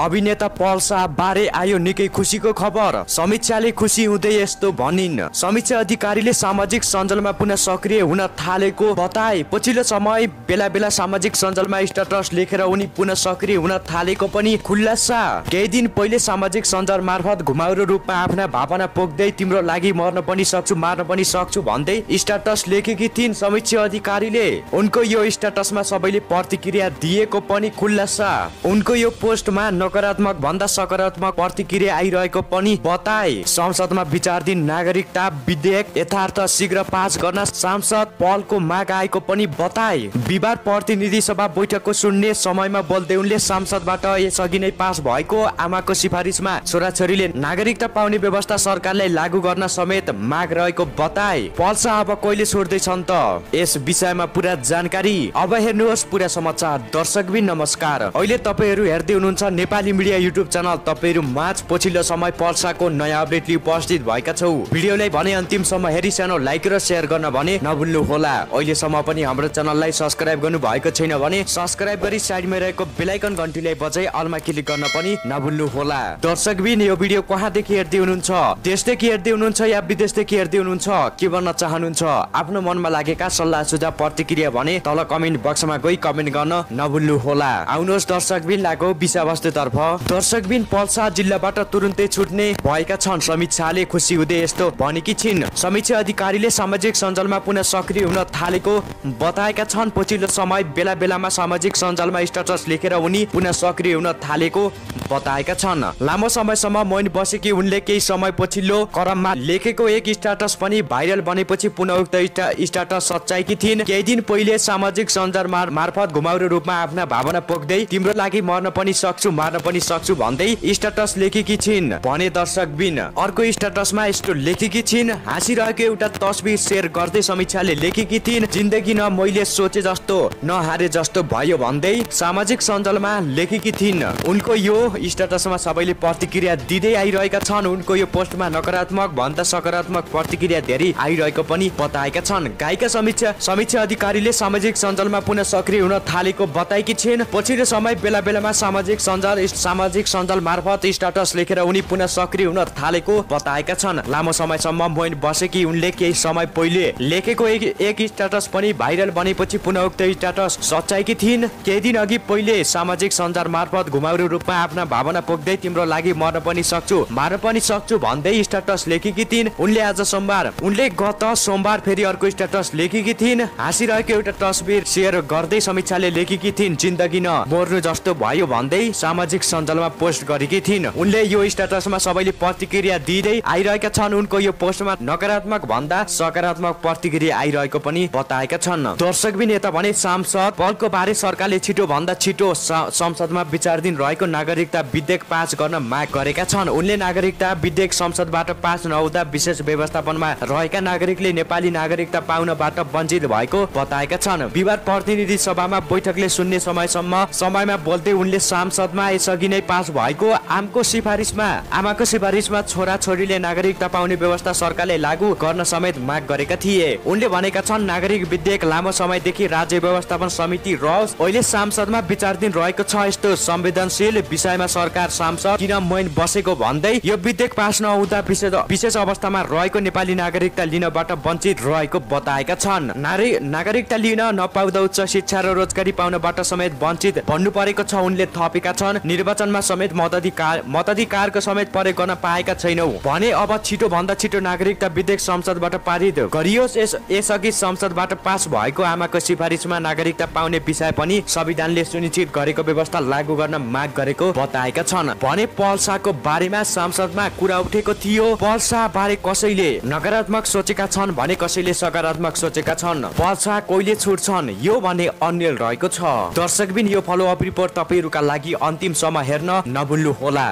अभिनेता पल्सा बारे आयो निकै खुसीको खबर। समीक्षाले खुसी हुँदै यस्तो भनिन्। समीक्षा अधिकारीले सामाजिक सञ्जालमा पुनः सक्रिय हुन थालेको बताए। पछिल्लो समय बेला बेला सामाजिक सञ्जालमा स्ट्याटस लेखेर उनी पुनः सक्रिय हुन थालेको पनि खुल्लासा केही दिन पहिले सामाजिक सञ्जाल मार्फत घुमाउरो रूपमा आफ्ना भावना पोख्दै तिम्रो लागि मर्न पनि सक्छु मार्न पनि सक्छु भन्दै स्ट्याटस लेखेकी थिइन् समीक्षा अधिकारीले। उनको यो स्ट्याटसमा सबैले प्रतिक्रिया दिएको पनि खुल्लासा उनको यो पोस्टमा नकारात्मक भन्दा सकारात्मक प्रतिक्रिया आइरहेको पनि बताए। संसदमा विचारधीन नागरिकता विधेयक यथार्थ शीघ्र पास गर्न सांसद पलको माग आएको पनि बताए। बिहिबार प्रतिनिधि सभा बैठकको सुन्ने समयमा बोल्दै उनले सांसदबाट यसअघि नै पास भएको आमाको सिफारिसमा छोराछोरीले नागरिकता पाउने व्यवस्था सरकारलाई लागू गर्न समेत माग रहेको बताए। पल्सा अब कहिले छोड्दैछन् त? यस विषयमा पुरा जानकारी। अब हेर्नुहोस् पुरा समाचार। दर्शकबिन नमस्कार। अहिले तपाईँहरू हेर्दै हुनुहुन्छ नेपाली मिडिया युट्युब च्यानल तपाईँहरू माझ पछिल्लो समय पल्साको नयाँ अपडेट उपस्थित भएका छौ। भिडियोलाई भने अन्तिमसम्म हेरी सानो लाइक र सेयर गर्न भने नभुल्नु होला अहिलेसम्म पनि हाम्रो च्यानललाई सब्सक्राइब गर्नु भएको छैन भने सब्सक्राइब गरी साइडमा रहेको बेलायकन घन्टीलाई बजाई अलमा क्लिक गर्न पनि नभुल्नु होला दर्शकबिन यो भिडियो कहाँदेखि हेर्दै हुनुहुन्छ? देशदेखि हेर्दै हुनुहुन्छ या विदेशदेखि हेर्दै हुनुहुन्छ? के भन्न चाहनुहुन्छ? आफ्नो मनमा लागेका सल्लाह सुझाव प्रतिक्रिया भने तल कमेन्ट बक्समा गई कमेन्ट गर्न नभुल्नु होला आउनुहोस् दर्शकबिन लागो विषयवस्तुतर्फ दर्शकबिन पल्सा जिल्लाबाट तुरुन्तै छुट्ने भएका छन्। समीक्षाले खुसी हुँदै यस्तो भनेकी छिन्। समीक्षा अधिकारीले सामाजिक सञ्जालमा पुनः सक्रिय हुन थालेको बताएका छन्। पछिल्लो समय बेला बेलामा सामाजिक सञ्जालमा स्ट्याटस लेखेर उनी पुनः सक्रिय हुन थालेको बताएका छन्। लामो समयसम्म मैन बसेकी उनले केही समय पछिल्लो क्रममा लेखेको एक स्ट्याटस पनि भाइरल बनेपछि पुनः उक्त स्ट्याटस सच्याएकी थिइन्। केही दिन पहिले सामाजिक सञ्जाल मार्फत घुमाउरो रूपमा आफ्ना भावना पोख्दै तिम्रो लागि मर्न पनि सक्छु मार्न पनि सक्छु भन्दै स्ट्याटस लेखेकी छिन्। भने दर्शक बिन अर्को स्ट्याटसमा यस्तो लेखेकी छिन्। हाँसिरहेको एउटा तस्बिर सेयर गर्दै समीक्षाले लेखेकी थिइन् जिन्दगी न मैले सोचे जस्तो नहारे जस्तो भयो भन्दै सामाजिक सञ्जालमा लेखेकी थिइन्। उनको यो स्ट्याटसमा सबैले प्रतिक्रिया दिँदै आइरहेका छन्। उनको यो पोस्टमा नकारात्मक भन्दा सकारात्मक प्रतिक्रिया धेरै आइरहेको पनि बताएका छन्। गायिका समीक्षा समीक्षा अधिकारीले सामाजिक सञ्जालमा पुनः सक्रिय हुन थालेको बताएकी छिन्। पछिल्लो समय बेला बेलामा सामाजिक सञ्जाल सामाजिक सञ्जाल मार्फत स्ट्याटस लेखेर उनी पुनः सक्रिय हुन थालेको बताएका छन्। लामो समयसम्म मोइन बसेकी उनले केही समय पहिले लेखेको एक, एक स्ट्याटस पनि भाइरल बनेपछि पुनः उक्त स्ट्याटस सच्याएकी थिइन्। केही दिन अघि पहिले सामाजिक सञ्जाल मार्फत घुमाउरो रूपमा आफ्ना भावना पोख्दै तिम्रो लागि मर्न पनि सक्छु मार्न पनि सक्छु भन्दै स्ट्याटस लेखेकी थिइन्। उनले आज सोमबार उनले गत सोमबार फेरि अर्को स्ट्याटस लेखेकी थिइन्। हाँसिरहेको एउटा तस्बिर सेयर गर्दै समीक्षाले लेखेकी थिइन् जिन्दगी न मर्नु जस्तो भयो भन्दै सामाजिक सञ्जालमा पोस्ट गरेकी थिइन्। उनले यो स्ट्याटसमा सबैले प्रतिक्रिया दिँदै आइरहेका छन्। उनको यो पोस्टमा नकारात्मक भन्दा सकारात्मक प्रतिक्रिया आइरहेको पनि बताएका छन्। दर्शक नेता भने सांसद पलको बारे सरकारले छिटो भन्दा छिटो संसदमा विचारधीन रहेको नागरिकता विधेयक पास गर्न माग गरेका छन्। उनले नागरिकता विधेयक संसदबाट पास नहुँदा विशेष व्यवस्थापनमा रहेका नागरिकले नेपाली नागरिकता पाउनबाट वञ्चित भएको बताएका छन्। बिहिबार प्रतिनिधि सभामा बैठकले सुन्ने समयसम्म समयमा बोल्दै उनले सांसदमा यसअघि नै पास भएको आमको सिफारिसमा आमाको सिफारिसमा छोरा छोरीले नागरिकता पाउने व्यवस्था सरकारले लागू गर्न समेत माग गरेका थिए। उनले भनेका छन् नागरिक विधेयक लामो समयदेखि राज्य व्यवस्थापन समिति रहोस्। अहिले सांसदमा विचारधीन रहेको छ यस्तो संवेदनशील विषयमा सरकार सांसद किन मैन बसेको भन्दै यो विधेयक पास नहुँदा विशेष अवस्थामा रहेको नेपाली नागरिकता लिनबाट वञ्चित रहेको बताएका छन्। नागरिकता लिन नपाउँदा उच्च शिक्षा र रोजगारी पाउनबाट समेत वञ्चित भन्नु परेको छ उनले थपेका छन्। निर्वाचनमा समेत मताधिकार मताधिकारको समेत प्रयोग गर्न पाएका छैनौ। भने अब छिटो भन्दा छिटो नागरिकता विधेयक संसदबाट पारित गरियोस्। यस यसअघि संसदबाट पास भएको आमाको सिफारिसमा नागरिकता पाउने विषय पनि संविधानले सुनिश्चित गरेको व्यवस्था लागू गर्न माग गरेको बताएका छन्। भने पल्साको बारेमा संसदमा कुरा उठेको थियो पल्सा बारे कसैले नकारात्मक सोचेका छन् भने कसैले सकारात्मक सोचेका छन्? पल्सा कहिले छुट्छन्? यो भने अन्यल रहेको छ। दर्शकबिन यो फलोअप रिपोर्ट तपाईँहरूका लागि अन्तिमसम्म हेर्न नभुल्नु होला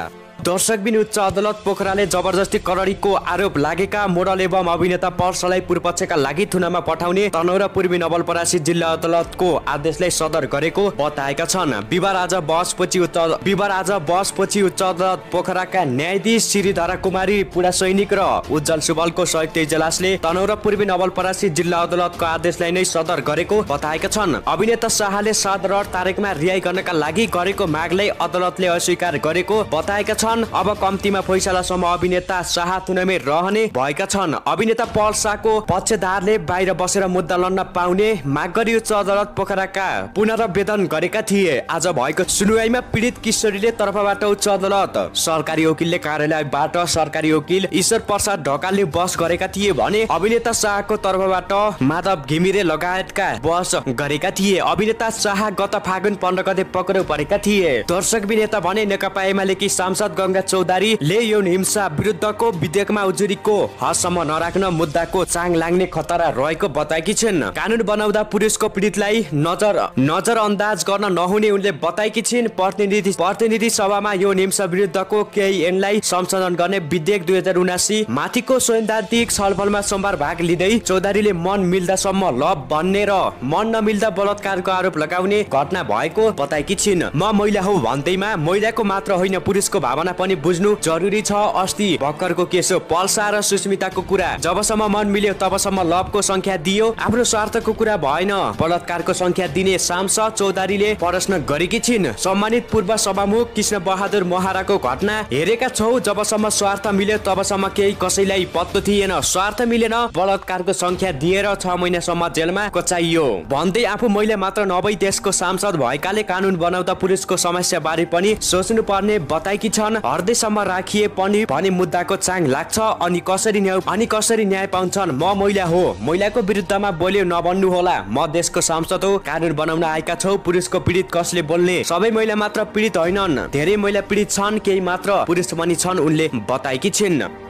दर्शकबिन उच्च अदालत पोखराले जबरजस्ती करडीको आरोप लागेका मोडल एवं अभिनेता पर्सलाई पूर्वपक्षका लागि थुनामा पठाउने तनहुरा पूर्वी नवलपरासी जिल्ला अदालतको आदेशलाई सदर गरेको बताएका छन्। बिहिबार आज बसपछि उच्च बिहिबार आज बसपछि उच्च अदालत पोखराका न्यायाधीश श्रीधरा कुमारी पुरा सैनिक र उज्जवल सुबलको संयुक्त इजलासले तनहुरा पूर्वी नवलपरासी जिल्ला अदालतको आदेशलाई नै सदर गरेको बताएका छन्। अभिनेता शाहले सात र तारिकमा रिहाई गर्नका लागि गरेको मागलाई अदालतले अस्वीकार गरेको बताएका छन्। अब कम्तीमा फैसलासम्म अभिनेता शाह थुनामै रहने भएका छन्। अभिनेता पल शाहको पक्षधारले बाहिर बसेर मुद्दा लड्न पाउने माग गरी उच्च अदालत पोखराका पुनरावेदन गरेका थिए। आज भएको सुनवाईमा पीडित किशोरीले तर्फबाट उच्च अदालत सरकारी वकिलले कार्यालयबाट सरकारी वकिल ईश्वर प्रसाद ढकालले बस गरेका थिए भने अभिनेता शाहको तर्फबाट माधव घिमिरे लगायतका बस गरेका थिए। अभिनेता शाह गत फागुन पन्ध्र गते पक्राउ परेका थिए। दर्शक विनेता भने नेकपा एमालेकी सांसद गङ्गा चौधरीले यौन हिंसा विरुद्धको विधेयकमा उजुरीको हदसम्म नराख्न मुद्दाको चाङ लाग्ने खतरा रहेको बताएकी छिन्। कानुन बनाउँदा पुरुषको पीडितलाई नजर नजर अन्दाज गर्न नहुने उनले बताएकी छिन्। प्रतिनिधि प्रतिनिधि सभामा यौन हिंसा विरुद्धको केही ऐनलाई संशोधन गर्ने विधेयक दुई हजार उनासी माथिको सैद्धान्तिक छलफलमा सोमबार भाग लिँदै चौधरीले मन मिल्दासम्म लभ भन्ने र मन नमिल्दा बलात्कारको आरोप लगाउने घटना भएको बताएकी छिन्। म महिला हो भन्दैमा महिलाको मात्र होइन पुरुषको भावना पनि बुझ्नु जरुरी छ अस्ति भर्खरको केस पल्सा र सुस्मिताको कुरा। जबसम्म मन मिल्यो तबसम्म लभको संख्या दियो। आफ्नो स्वार्थको कुरा भएन। बलात्कारको संख्या दिने सांसद चौधरीले प्रश्न गरेकी छिन्। सम्मानित पूर्व सभामुख कृष्ण बहादुर महाराको घटना हेरेका छौ। जबसम्म स्वार्थ मिल्यो तबसम्म केही कसैलाई पत्तो थिएन। स्वार्थ मिलेन बलात्कारको संख्या दिएर छ महिनासम्म जेलमा कचाइयो। भन्दै आफू महिला मात्र नभई देशको सांसद भएकाले कानुन बनाउँदा पुरुषको समस्या बारे पनि सोच्नु पर्ने बताएकी छन्। हृदयसम्म राखिए पनि भने मुद्दाको चाङ लाग्छ। अनि कसरी न्याय अनि कसरी न्याय पाउँछन्? म महिला हो। महिलाको विरुद्धमा बोल्यो नभन्नु होला म देशको सांसद हो। कानुन बनाउन आएका छौ। पुरुषको पीडित कसले बोल्ने? सबै महिला मात्र पीडित होइनन्। धेरै महिला पीडित छन्। केही मात्र पुरुष पनि छन्। उनले बताएकी छिन्।